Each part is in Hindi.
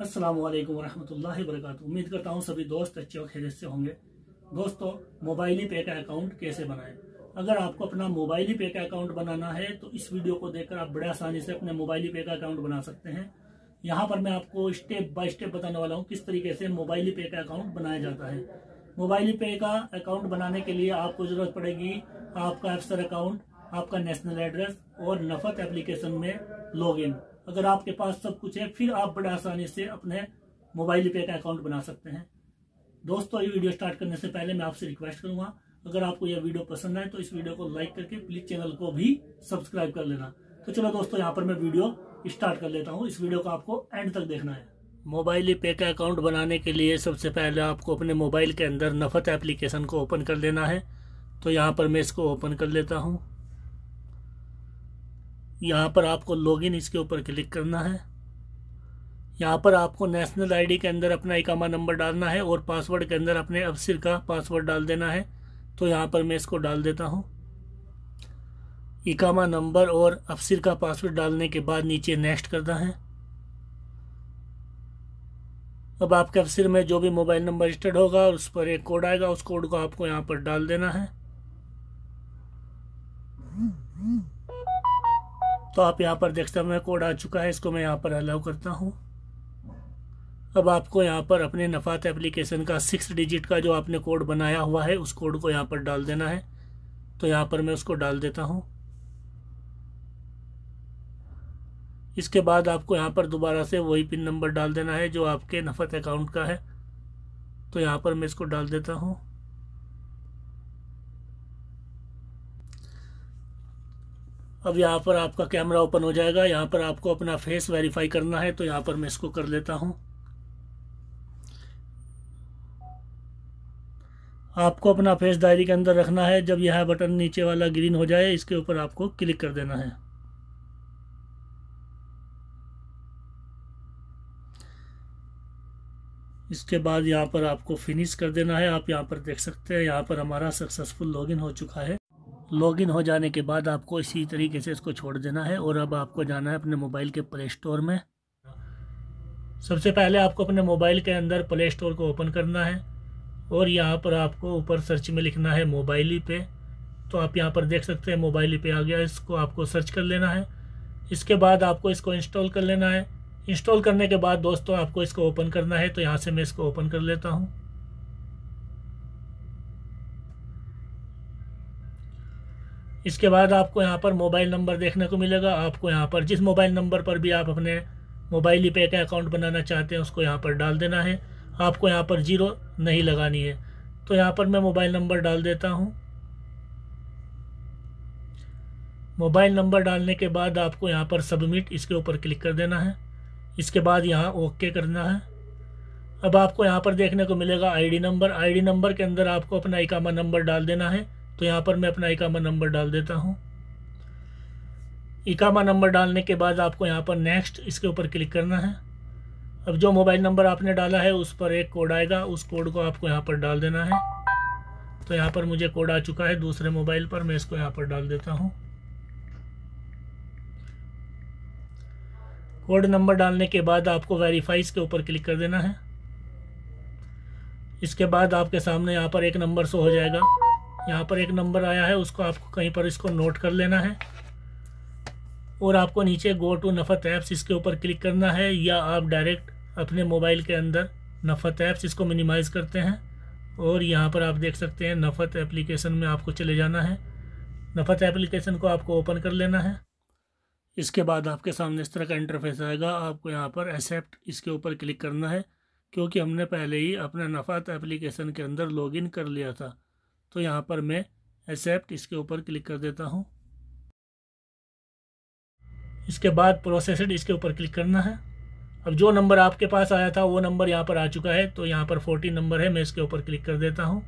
अस्सलाम वालेकुम रहमतुल्लाहि वबरकातुहू। उम्मीद करता हूँ सभी दोस्त अच्छे और खैरियत से होंगे। दोस्तों, मोबाइली पे का अकाउंट कैसे बनाएँ? अगर आपको अपना मोबाइली पे का अकाउंट बनाना है तो इस वीडियो को देखकर आप बड़े आसानी से अपने मोबाइली पे का अकाउंट बना सकते हैं। यहाँ पर मैं आपको स्टेप बाय स्टेप बताने वाला हूँ किस तरीके से मोबाइली पे का अकाउंट बनाया जाता है। मोबाइली पे का अकाउंट बनाने के लिए आपको ज़रूरत पड़ेगी आपका एप्सर अकाउंट, आपका नेशनल एड्रेस और नफत एप्लीकेशन में लॉगिन। अगर आपके पास सब कुछ है, फिर आप बड़े आसानी से अपने मोबाइल पे का अकाउंट बना सकते हैं। दोस्तों, ये वीडियो स्टार्ट करने से पहले मैं आपसे रिक्वेस्ट करूँगा, अगर आपको यह वीडियो पसंद आए तो इस वीडियो को लाइक करके प्लीज़ चैनल को भी सब्सक्राइब कर लेना। तो चलो दोस्तों, यहाँ पर मैं वीडियो स्टार्ट कर लेता हूँ। इस वीडियो को आपको एंड तक देखना है। मोबाइल पे का अकाउंट बनाने के लिए सबसे पहले आपको अपने मोबाइल के अंदर नफत एप्लीकेशन को ओपन कर लेना है। तो यहाँ पर मैं इसको ओपन कर लेता हूँ। यहाँ पर आपको लॉगिन इसके ऊपर क्लिक करना है। यहाँ पर आपको नेशनल आईडी के अंदर अपना इकामा नंबर डालना है और पासवर्ड के अंदर अपने अफसर का पासवर्ड डाल देना है। तो यहाँ पर मैं इसको डाल देता हूँ। इकामा नंबर और अफसर का पासवर्ड डालने के बाद नीचे नेक्स्ट करना है। अब आपके अफसर में जो भी मोबाइल नंबर रजिस्टर्ड होगा, उस पर एक कोड आएगा। उस कोड को आपको यहाँ पर डाल देना है। तो आप यहाँ पर देख सकते हैं कोड आ चुका है, इसको मैं यहाँ पर अलाउ करता हूँ। अब आपको यहाँ पर अपने नफ़ात एप्लीकेशन का सिक्स डिजिट का जो आपने कोड बनाया हुआ है, उस कोड को यहाँ पर डाल देना है। तो यहाँ पर मैं उसको डाल देता हूँ। इसके बाद आपको यहाँ पर दोबारा से वही पिन नंबर डाल देना है, जो आपके नफ़त अकाउंट का है। तो यहाँ पर मैं इसको डाल देता हूँ। अब यहाँ पर आपका कैमरा ओपन हो जाएगा। यहाँ पर आपको अपना फेस वेरीफाई करना है तो यहाँ पर मैं इसको कर लेता हूँ। आपको अपना फेस डायरी के अंदर रखना है। जब यह बटन नीचे वाला ग्रीन हो जाए, इसके ऊपर आपको क्लिक कर देना है। इसके बाद यहाँ पर आपको फिनिश कर देना है। आप यहाँ पर देख सकते हैं, यहाँ पर हमारा सक्सेसफुल लॉगिन हो चुका है। लॉगिन हो जाने के बाद आपको इसी तरीके से इसको छोड़ देना है और अब आपको जाना है अपने मोबाइल के प्ले स्टोर में। सबसे पहले आपको अपने मोबाइल के अंदर प्ले स्टोर को ओपन करना है और यहाँ पर आपको ऊपर सर्च में लिखना है मोबाइल पे। तो आप यहाँ पर देख सकते हैं मोबाइल पे आ गया, इसको आपको सर्च कर लेना है। इसके बाद आपको इसको इंस्टॉल कर लेना है। इंस्टॉल करने के बाद दोस्तों आपको इसको ओपन करना है तो यहाँ से मैं इसको ओपन कर लेता हूँ। इसके बाद आपको यहाँ पर मोबाइल नंबर देखने को मिलेगा। आपको यहाँ पर जिस मोबाइल नंबर पर भी आप अपने मोबाइल ही पे का अकाउंट बनाना चाहते हैं, उसको यहाँ पर डाल देना है। आपको यहाँ पर ज़ीरो नहीं लगानी है। तो यहाँ पर मैं मोबाइल नंबर डाल देता हूँ। मोबाइल नंबर डालने के बाद आपको यहाँ पर सबमिट इसके ऊपर क्लिक कर देना है। इसके बाद यहाँ ओके करना है। अब आपको यहाँ पर देखने को मिलेगा आईडी नंबर। आईडी नंबर के अंदर आपको अपना इकामा नंबर डाल देना है। तो यहाँ पर मैं अपना इकामा नंबर डाल देता हूँ। इकामा नंबर डालने के बाद आपको यहाँ पर नेक्स्ट इसके ऊपर क्लिक करना है। अब जो मोबाइल नंबर आपने डाला है, उस पर एक कोड आएगा। उस कोड को आपको यहाँ पर डाल देना है। तो यहाँ पर मुझे कोड आ चुका है दूसरे मोबाइल पर, मैं इसको यहाँ पर डाल देता हूँ। कोड नंबर डालने के बाद आपको वेरीफाई के ऊपर क्लिक कर देना है। इसके बाद आपके सामने यहाँ पर एक नंबर शो हो जाएगा। यहाँ पर एक नंबर आया है, उसको आपको कहीं पर इसको नोट कर लेना है। और आपको नीचे गो टू नफ़त ऐप्स इसके ऊपर क्लिक करना है, या आप डायरेक्ट अपने मोबाइल के अंदर नफ़त ऐप्स इसको मिनिमाइज़ करते हैं। और यहाँ पर आप देख सकते हैं, नफ़त एप्लीकेशन में आपको चले जाना है। नफ़त एप्लीकेशन को आपको ओपन कर लेना है। इसके बाद आपके सामने इस तरह का इंटरफेस आएगा। आपको यहाँ पर एक्सेप्ट इसके ऊपर क्लिक करना है, क्योंकि हमने पहले ही अपना नफ़ात एप्लीकेशन के अंदर लॉगिन कर लिया था। तो यहाँ पर मैं एक्सेप्ट इसके ऊपर क्लिक कर देता हूँ। इसके बाद प्रोसेसड इसके ऊपर क्लिक करना है। अब जो नंबर आपके पास आया था, वो नंबर यहाँ पर आ चुका है तो यहाँ पर फोर्टीन नंबर है, मैं इसके ऊपर क्लिक कर देता हूँ।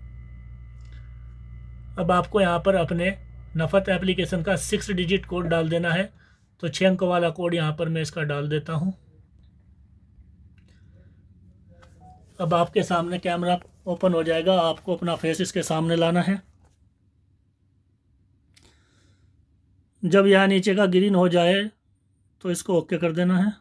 अब आपको यहाँ पर अपने नफ़त एप्लीकेशन का सिक्स डिजिट कोड डाल देना है तो छः अंक वाला कोड यहाँ पर मैं इसका डाल देता हूँ। अब आपके सामने कैमरा ओपन हो जाएगा। आपको अपना फेस इसके सामने लाना है। जब यहाँ नीचे का ग्रीन हो जाए तो इसको ओके कर देना है।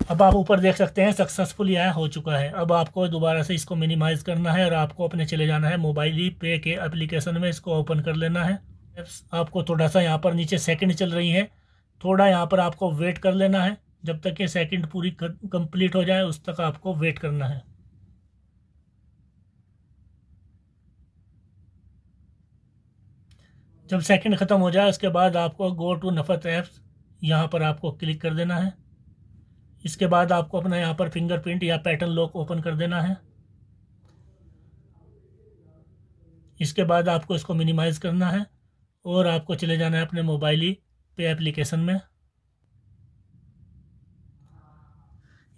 अब आप ऊपर देख सकते हैं सक्सेसफुल यह हो चुका है। अब आपको दोबारा से इसको मिनिमाइज करना है और आपको अपने चले जाना है मोबाइल ही पे के एप्लीकेशन में इसको ओपन कर लेना है। आपको थोड़ा सा यहाँ पर नीचे सेकंड चल रही है। थोड़ा यहाँ पर आपको वेट कर लेना है। जब तक ये सेकंड पूरी कंप्लीट हो जाए, उस तक आपको वेट करना है। जब सेकंड ख़त्म हो जाए, उसके बाद आपको गो टू नफत ऐप्स यहाँ पर आपको क्लिक कर देना है। इसके बाद आपको अपना यहाँ पर फिंगरप्रिंट या पैटर्न लॉक ओपन कर देना है। इसके बाद आपको इसको मिनिमाइज़ करना है और आपको चले जाना है अपने मोबाइल पे एप्लीकेशन में।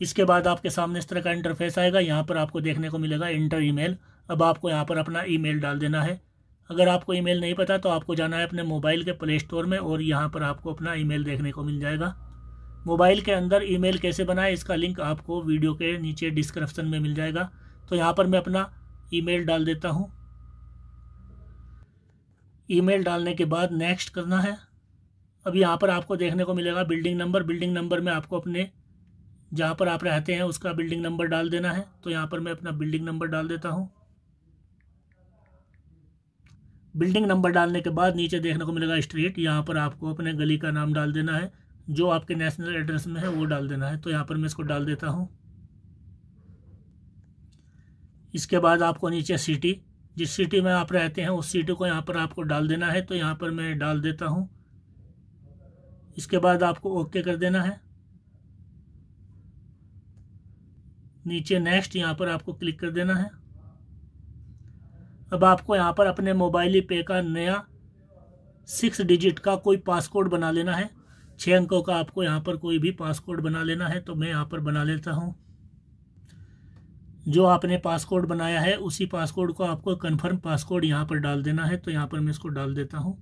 इसके बाद आपके सामने इस तरह का इंटरफेस आएगा, यहाँ पर आपको देखने को मिलेगा इंटर ईमेल अब आपको यहाँ पर अपना ईमेल डाल देना है। अगर आपको ईमेल नहीं पता तो आपको जाना है अपने मोबाइल के प्ले स्टोर में और यहाँ पर आपको अपना ईमेल देखने को मिल जाएगा। मोबाइल के अंदर ईमेल कैसे बनाए, इसका लिंक आपको वीडियो के नीचे डिस्क्रिप्शन में मिल जाएगा। तो यहाँ पर मैं अपना ईमेल डाल देता हूँ। ईमेल डालने के बाद नेक्स्ट करना है। अब यहाँ पर आपको देखने को मिलेगा बिल्डिंग नंबर बिल्डिंग नंबर में आपको अपने जहाँ पर आप रहते हैं उसका बिल्डिंग नंबर डाल देना है। तो यहाँ पर मैं अपना बिल्डिंग नंबर डाल देता हूँ। बिल्डिंग नंबर डालने के बाद नीचे देखने को मिलेगा स्ट्रीट यहाँ पर आपको अपने गली का नाम डाल देना है। जो आपके नेशनल एड्रेस में है वो डाल देना है। तो यहाँ पर मैं इसको डाल देता हूँ। इसके बाद आपको नीचे सिटी जिस सिटी में आप रहते हैं उस सिटी को यहाँ पर आपको डाल देना है। तो यहाँ पर मैं डाल देता हूँ। इसके बाद आपको ओके कर देना है। नीचे नेक्स्ट यहाँ पर आपको क्लिक कर देना है। अब आपको यहाँ पर अपने मोबाइल पे का नया सिक्स डिजिट का कोई पासकोड बना लेना है। छः अंकों का आपको यहाँ पर कोई भी पासकोड बना लेना है तो मैं यहाँ पर बना लेता हूँ। जो आपने पासकोड बनाया है, उसी पासकोड को आपको कन्फर्म पासकोड यहाँ पर डाल देना है तो यहाँ पर मैं इसको डाल देता हूँ।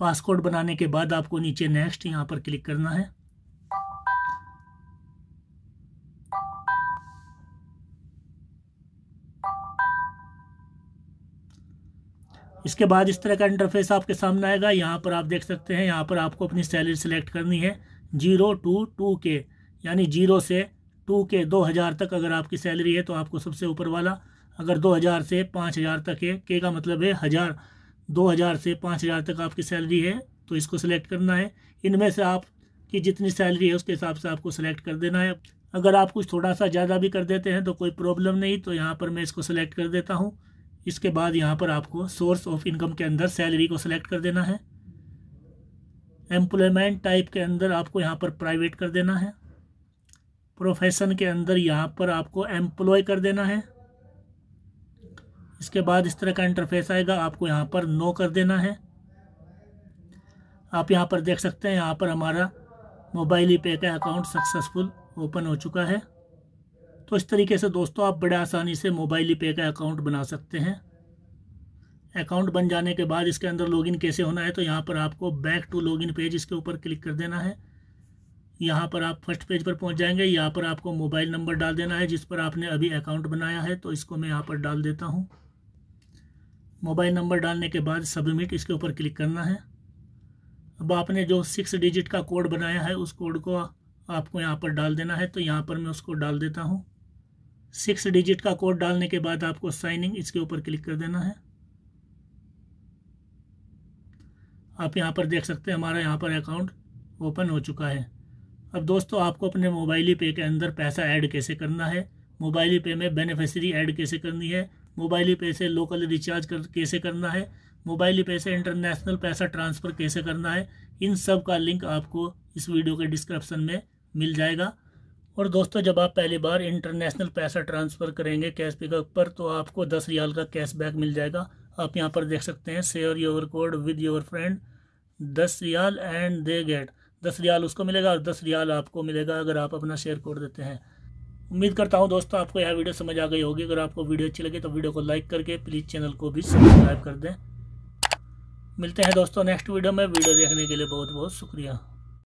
पासकोड बनाने के बाद आपको नीचे नेक्स्ट यहाँ पर क्लिक करना है। इसके बाद इस तरह का इंटरफेस आपके सामने आएगा। यहाँ पर आप देख सकते हैं, यहाँ पर आपको अपनी सैलरी सेलेक्ट करनी है। ज़ीरो टू टू के, यानी ज़ीरो से टू के दो हज़ार तक अगर आपकी सैलरी है तो आपको सबसे ऊपर वाला, अगर दो हज़ार से पाँच हज़ार तक है, के का मतलब है हज़ार। दो हज़ार से पाँच हज़ार तक आपकी सैलरी है तो इसको सिलेक्ट करना है। इनमें से आपकी जितनी सैलरी है, उसके हिसाब से आपको सिलेक्ट कर देना है। अगर आप कुछ थोड़ा सा ज़्यादा भी कर देते हैं तो कोई प्रॉब्लम नहीं तो यहाँ पर मैं इसको सिलेक्ट कर देता हूँ। इसके बाद यहाँ पर आपको सोर्स ऑफ़ इनकम के अंदर सैलरी को सिलेक्ट कर देना है। एम्प्लॉयमेंट टाइप के अंदर आपको यहाँ पर प्राइवेट कर देना है। प्रोफेशन के अंदर यहाँ पर आपको एम्प्लॉय कर देना है। इसके बाद इस तरह का इंटरफेस आएगा, आपको यहाँ पर नो कर देना है। आप यहाँ पर देख सकते हैं, यहाँ पर हमारा मोबाइल ही पे का अकाउंट सक्सेसफुल ओपन हो चुका है। तो इस तरीके से दोस्तों, आप बड़े आसानी से मोबाइल ही पे का अकाउंट बना सकते हैं। अकाउंट बन जाने के बाद इसके अंदर लॉगिन कैसे होना है तो यहाँ पर आपको बैक टू लॉगिन पेज इसके ऊपर क्लिक कर देना है। यहाँ पर आप फ़र्स्ट पेज पर पहुँच जाएँगे, यहाँ पर आपको मोबाइल नंबर डाल देना है, जिस पर आपने अभी अकाउंट बनाया है तो इसको मैं यहाँ पर डाल देता हूँ। मोबाइल नंबर डालने के बाद सबमिट इसके ऊपर क्लिक करना है। अब आपने जो सिक्स डिजिट का कोड बनाया है, उस कोड को आपको यहाँ पर डाल देना है। तो यहाँ पर मैं उसको डाल देता हूँ। सिक्स डिजिट का कोड डालने के बाद आपको साइनिंग इसके ऊपर क्लिक कर देना है। आप यहाँ पर देख सकते हैं हमारा यहाँ पर अकाउंट ओपन हो चुका है। अब दोस्तों, आपको अपने मोबाइल पे के अंदर पैसा ऐड कैसे करना है? मोबाइल पे में बेनिफिशरी ऐड कैसे करनी है? मोबाइल पे से लोकल रिचार्ज कर, कैसे करना है? मोबाइल पे से इंटरनेशनल पैसा ट्रांसफ़र कैसे करना है? इन सब का लिंक आपको इस वीडियो के डिस्क्रिप्शन में मिल जाएगा। और दोस्तों, जब आप पहली बार इंटरनेशनल पैसा ट्रांसफ़र करेंगे कैश पिकअप पर तो आपको दस रियाल का कैशबैक मिल जाएगा। आप यहाँ पर देख सकते हैं share your code with your friend दस रियाल एंड दे गेट दस रियाल उसको मिलेगा और दस रियाल आपको मिलेगा अगर आप अपना शेयर कोड देते हैं। उम्मीद करता हूँ दोस्तों आपको यह वीडियो समझ आ गई होगी। अगर आपको वीडियो अच्छी लगी तो वीडियो को लाइक करके प्लीज़ चैनल को भी सब्सक्राइब कर दें। मिलते हैं दोस्तों नेक्स्ट वीडियो में। वीडियो देखने के लिए बहुत बहुत शुक्रिया।